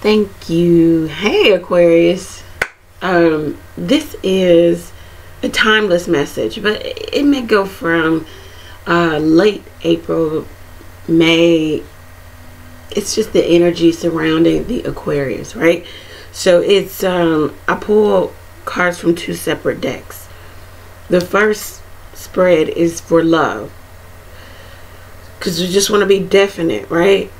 Thank you. Hey, Aquarius. Um, this is a timeless message, but it may go from uh, late April, May. It's just the energy surrounding the Aquarius, right? So it's um, I pull cards from two separate decks. The first spread is for love, because we just want to be definite, right?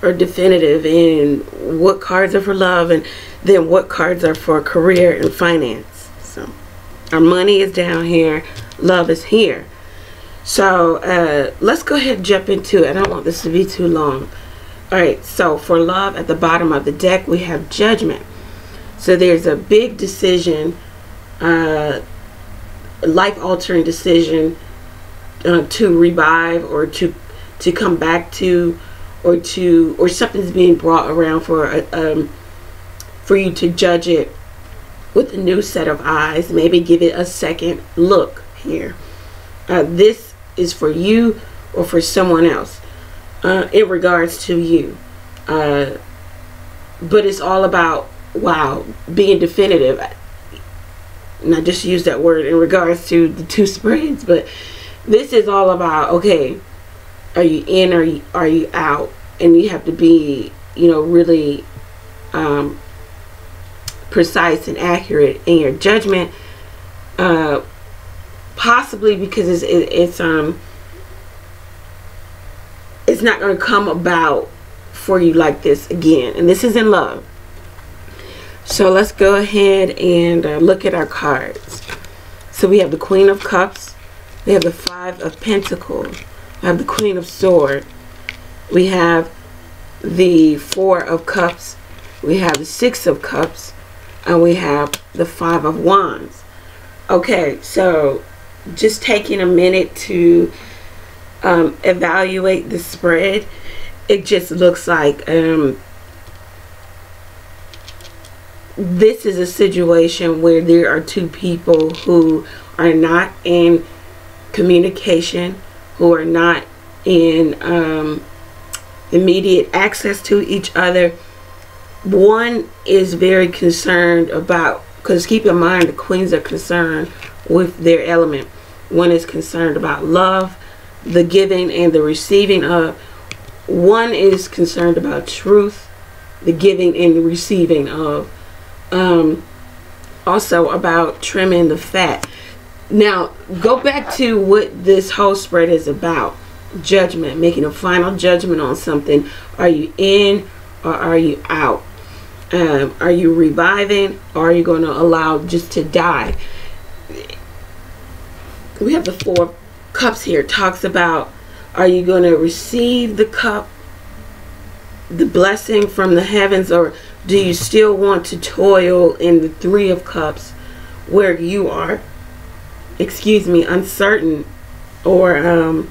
Or definitive in what cards are for love and then what cards are for career and finance. So our money is down here, love is here. So uh, let's go ahead and jump into it. I don't want this to be too long. All right, so for love at the bottom of the deck, we have judgment. So there's a big decision, uh, life altering decision uh, to revive or to to come back to or to or something's being brought around for uh, um, for you to judge it with a new set of eyes. Maybe give it a second look here. Uh, this is for you or for someone else uh, in regards to you. Uh, but it's all about wow being definitive. And I just use that word in regards to the two spreads but this is all about okay are you in or are you, are you out and you have to be you know really um, precise and accurate in your judgment uh, possibly because it's, it, it's um it's not going to come about for you like this again. And this is in love. So let's go ahead and uh, look at our cards. So we have the queen of cups. We have the five of pentacles. We have the queen of swords we have the four of cups we have the six of cups and we have the five of wands. Okay so just taking a minute to um, evaluate the spread it just looks like um, this is a situation where there are two people who are not in communication who are not in um, immediate access to each other. One is very concerned about because keep in mind the queens are concerned with their element. One is concerned about love the giving and the receiving of. One is concerned about truth the giving and the receiving of. Um, also about trimming the fat. Now go back to what this whole spread is about judgment making a final judgment on something. Are you in or are you out? Um, are you reviving or are you going to allow just to die? We have the four cups here. Talks about are you going to receive the cup the blessing from the heavens or do you still want to toil in the three of cups where you are? Excuse me uncertain or um,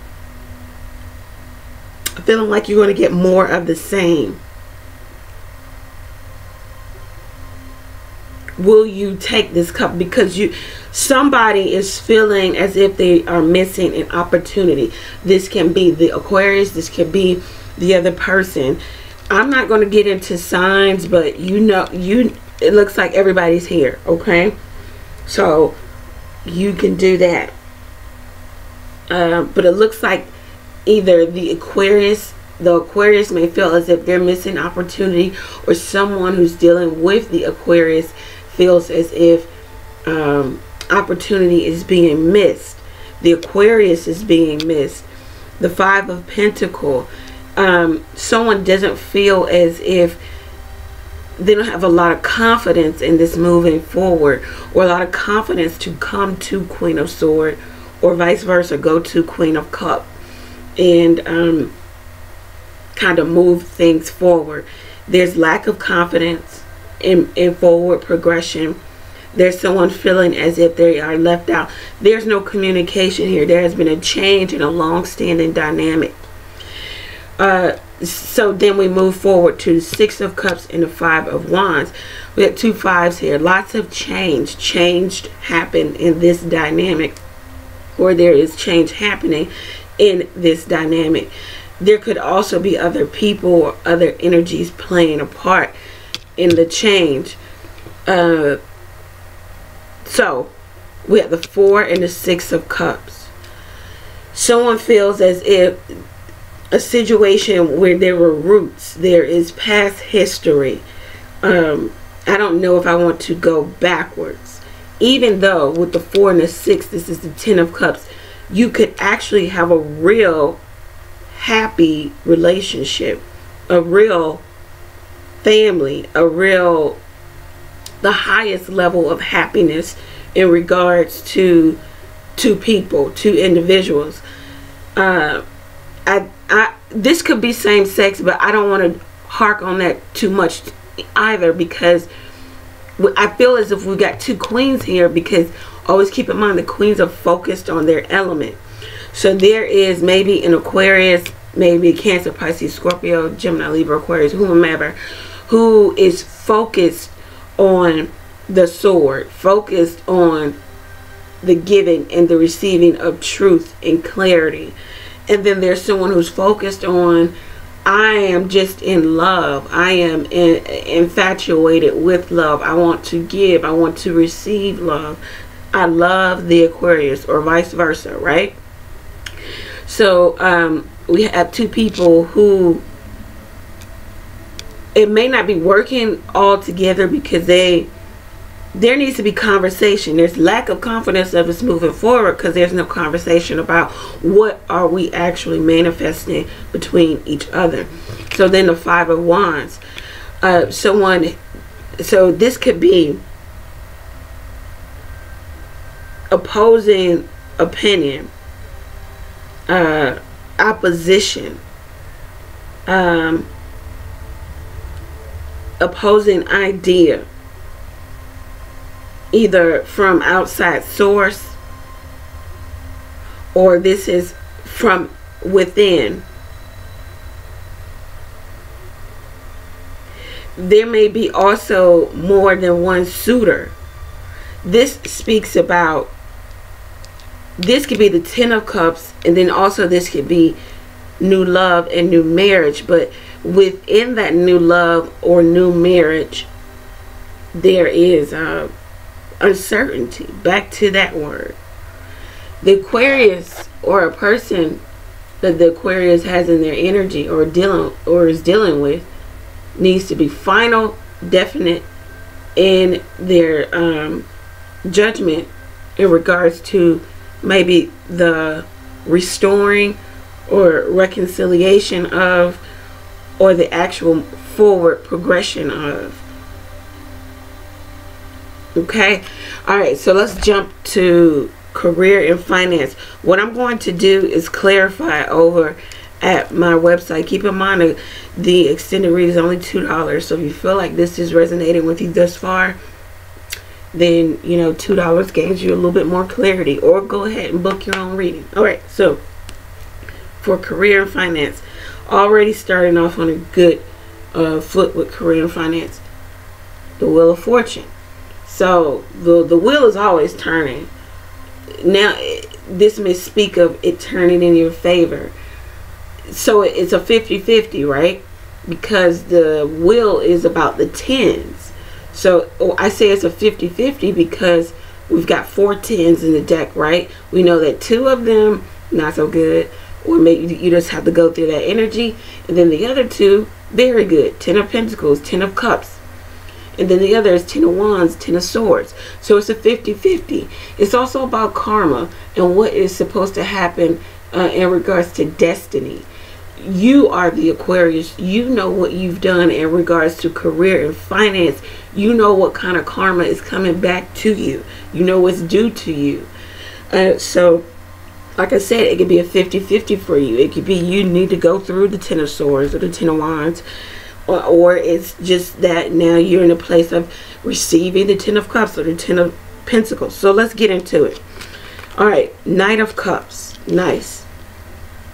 feeling like you're going to get more of the same. Will you take this cup? Because you somebody is feeling as if they are missing an opportunity. This can be the aquarius this could be the other person. I'm not going to get into signs but you know you it looks like everybody's here okay? So you can do that. Uh, but it looks like either the aquarius the aquarius may feel as if they're missing opportunity or someone who's dealing with the aquarius feels as if um, opportunity is being missed. The Aquarius is being missed. The Five of Pentacle. Um, someone doesn't feel as if they don't have a lot of confidence in this moving forward or a lot of confidence to come to Queen of Sword or vice versa, go to Queen of Cup and um, kind of move things forward. There's lack of confidence in, in forward progression. There's someone feeling as if they are left out. There's no communication here. There has been a change in a long-standing dynamic. Uh, so then we move forward to Six of Cups and the Five of Wands. We have two fives here. Lots of change. Changed happened in this dynamic. Or there is change happening in this dynamic. there could also be other people or other energies playing a part in the change. Uh, so we have the four and the six of cups. Someone feels as if a situation where there were roots, there is past history. Um, I don't know if I want to go backwards. Even though with the four and the six, this is the ten of cups, you could actually have a real happy relationship, a real family, a real the highest level of happiness in regards to two people, two individuals. Uh, I, I, this could be same sex, but I don't want to hark on that too much either because I feel as if we got two queens here because always keep in mind the queens are focused on their element. So there is maybe an Aquarius, maybe Cancer, Pisces, Scorpio, Gemini, Libra, Aquarius, whomever, who is focused on the sword, focused on the giving and the receiving of truth and clarity. And then there's someone who's focused on, I am just in love. I am in, infatuated with love. I want to give. I want to receive love. I love the Aquarius or vice versa, right? So um, we have two people who it may not be working all together because they there needs to be conversation. There's lack of confidence of us moving forward because there's no conversation about what are we actually manifesting between each other. So then the five of wands. Uh, someone so this could be opposing opinion uh, opposition um, opposing idea either from outside source or this is from within. There may be also more than one suitor. This speaks about this could be the ten of cups and then also this could be new love and new marriage. But within that new love or new marriage there is uh, uncertainty. Back to that word. The aquarius or a person that the aquarius has in their energy or dealing or is dealing with needs to be final definite in their um, judgment in regards to maybe the restoring or reconciliation of or the actual forward progression of. Okay? All right so let's jump to career and finance. What i'm going to do is clarify over at my website. Keep in mind uh, the extended read is only two dollars so if you feel like this is resonating with you thus far then you know two dollars gains you a little bit more clarity. Or go ahead and book your own reading. All right so for career and finance already starting off on a good uh, foot with career and finance the wheel of fortune. So the the wheel is always turning. Now this may speak of it turning in your favor. So it's a 50-50 right? Because the wheel is about the tens so oh, I say it's a 50-50 because we've got four tens in the deck, right? We know that two of them, not so good. Or maybe you just have to go through that energy. And then the other two, very good. Ten of Pentacles, Ten of Cups. And then the other is Ten of Wands, Ten of Swords. So it's a 50-50. It's also about karma and what is supposed to happen uh, in regards to destiny you are the Aquarius. You know what you've done in regards to career and finance. You know what kind of karma is coming back to you. You know what's due to you. Uh, so, like I said, it could be a 50-50 for you. It could be you need to go through the Ten of Swords or the Ten of Wands. Or, or it's just that now you're in a place of receiving the Ten of Cups or the Ten of Pentacles. So let's get into it. All right, Knight of Cups. Nice.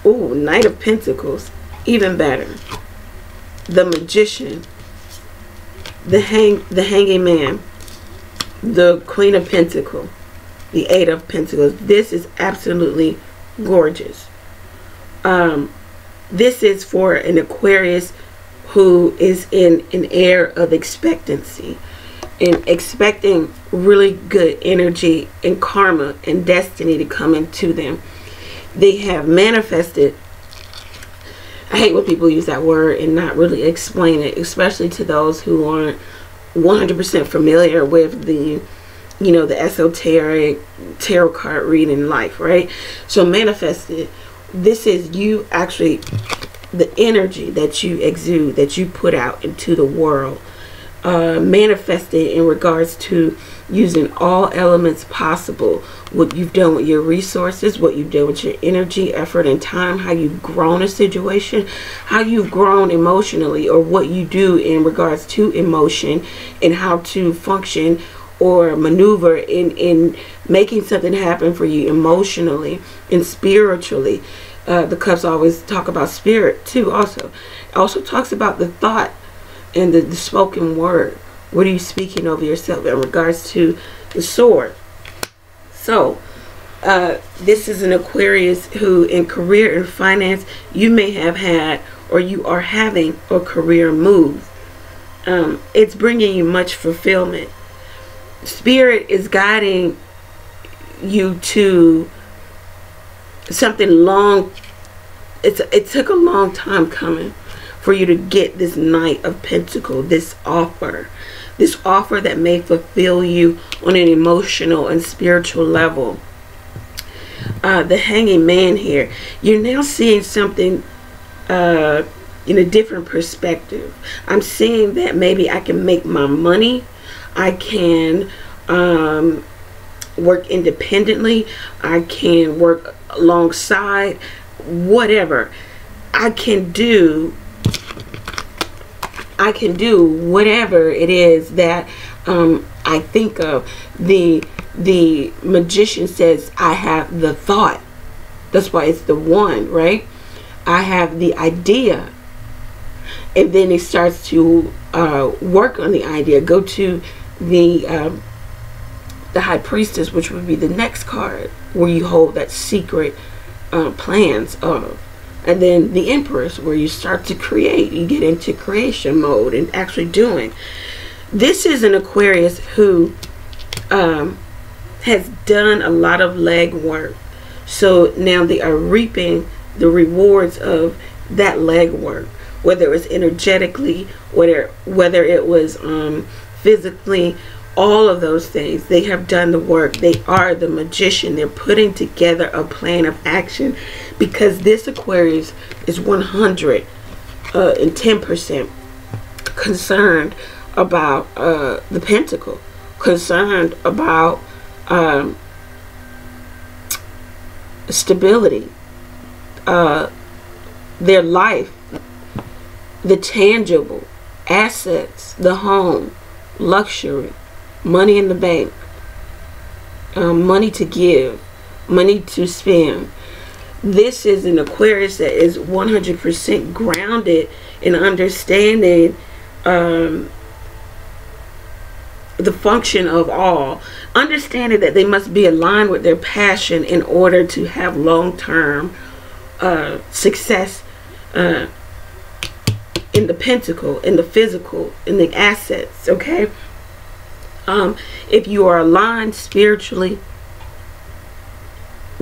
Ooh, Knight of Pentacles. Even better. The Magician. The hang the hanging man. The Queen of Pentacles. The Eight of Pentacles. This is absolutely gorgeous. Um, this is for an Aquarius who is in an air of expectancy and expecting really good energy and karma and destiny to come into them. They have manifested. I hate when people use that word and not really explain it, especially to those who aren't 100% familiar with the you know the esoteric tarot card reading life right? So manifested this is you actually the energy that you exude that you put out into the world uh, manifested in regards to using all elements possible. What you've done with your resources what you've done with your energy effort and time how you've grown a situation how you've grown emotionally or what you do in regards to emotion and how to function or maneuver in in making something happen for you emotionally and spiritually. Uh, the cups always talk about spirit too also. Also talks about the thought and the, the spoken word. What are you speaking over yourself in regards to the sword? So uh, this is an aquarius who in career and finance you may have had or you are having a career move. Um, it's bringing you much fulfillment. Spirit is guiding you to something long it's it took a long time coming for you to get this knight of pentacle this offer this offer that may fulfill you on an emotional and spiritual level uh, the hanging man here you're now seeing something uh, in a different perspective i'm seeing that maybe i can make my money I can um, work independently. I can work alongside whatever. I can do I can do whatever it is that um, I think of. The the magician says I have the thought. That's why it's the one, right? I have the idea. And then it starts to uh, work on the idea. Go to the um, the high priestess, which would be the next card, where you hold that secret uh, plans of, and then the empress, where you start to create. You get into creation mode and actually doing. This is an Aquarius who um, has done a lot of leg work, so now they are reaping the rewards of that leg work, whether it was energetically, whether whether it was um, physically, all of those things. They have done the work. They are the magician. They're putting together a plan of action because this Aquarius is 100 uh, and 10% concerned about uh, the pentacle, concerned about um, stability, uh, their life, the tangible assets, the home, luxury, money in the bank, um, money to give, money to spend. This is an Aquarius that is 100% grounded in understanding um, the function of all. Understanding that they must be aligned with their passion in order to have long term uh, success uh, in the pentacle, in the physical, in the assets, okay? Um, if you are aligned spiritually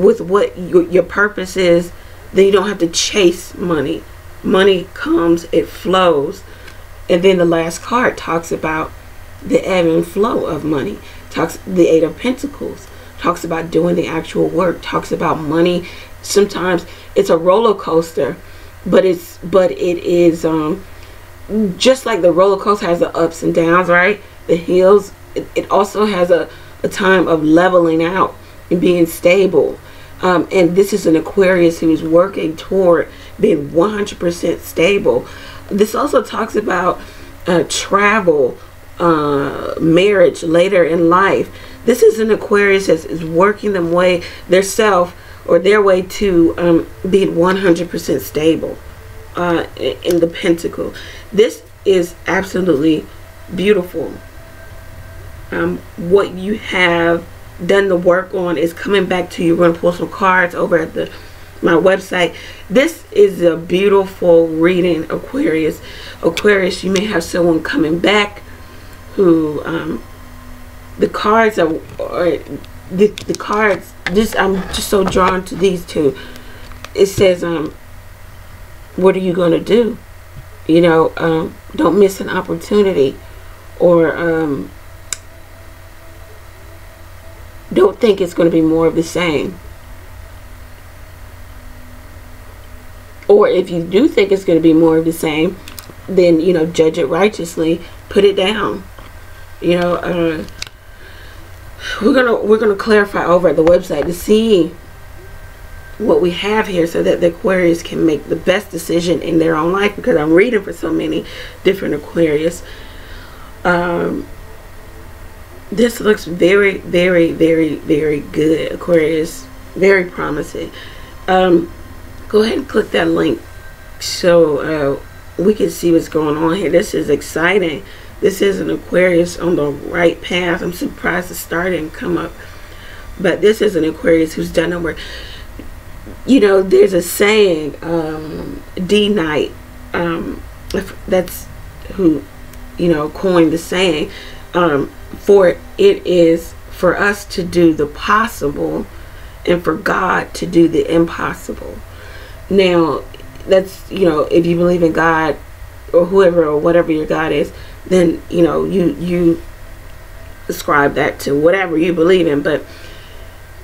with what your, your purpose is, then you don't have to chase money. Money comes, it flows. And then the last card talks about the ebb and flow of money. Talks the eight of pentacles. Talks about doing the actual work. Talks about money. Sometimes it's a roller coaster but it's but it is um just like the roller coaster has the ups and downs right the hills it, it also has a, a time of leveling out and being stable um, and this is an aquarius who is working toward being 100% stable this also talks about uh, travel uh, marriage later in life this is an aquarius that is working them way their self or their way to um, being 100% stable uh, in the pentacle. This is absolutely beautiful. Um, what you have done the work on is coming back to you. We're going to pull some cards over at the my website. This is a beautiful reading, Aquarius. Aquarius, you may have someone coming back who um, the cards are, are the, the cards. This I'm just so drawn to these two. It says, um, "What are you going to do?" You know, um, don't miss an opportunity, or um, don't think it's going to be more of the same. Or if you do think it's going to be more of the same, then you know judge it righteously, put it down. You know, uh, we're gonna we're gonna clarify over at the website to see what we have here so that the Aquarius can make the best decision in their own life because I'm reading for so many different Aquarius. Um, this looks very, very, very, very good, Aquarius. Very promising. Um, go ahead and click that link so uh, we can see what's going on here. This is exciting. This is an Aquarius on the right path. I'm surprised the star didn't come up. But this is an Aquarius who's done the work. You know, there's a saying, um, D Knight, um, that's who, you know, coined the saying. Um, for it is for us to do the possible and for God to do the impossible. Now, that's, you know, if you believe in God or whoever or whatever your God is, then, you know, you, you ascribe that to whatever you believe in. But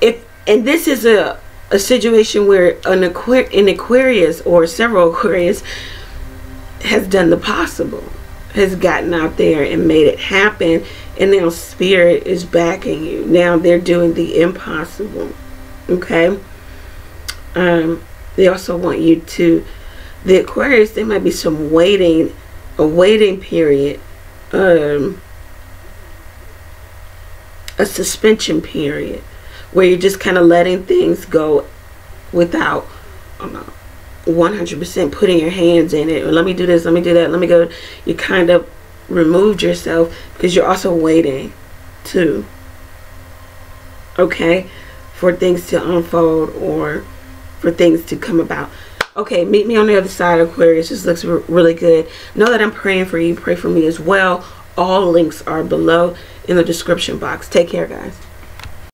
if, and this is a, a situation where an, Aqu- an Aquarius or several Aquarius has done the possible has gotten out there and made it happen and now spirit is backing you now they're doing the impossible okay um they also want you to the aquarius there might be some waiting a waiting period um a suspension period where you're just kind of letting things go without um, 100% putting your hands in it. Or let me do this, let me do that, let me go. You kind of removed yourself because you're also waiting to, okay, for things to unfold or for things to come about. Okay, meet me on the other side, Aquarius. This looks really good. Know that I'm praying for you. Pray for me as well. All links are below in the description box. Take care, guys.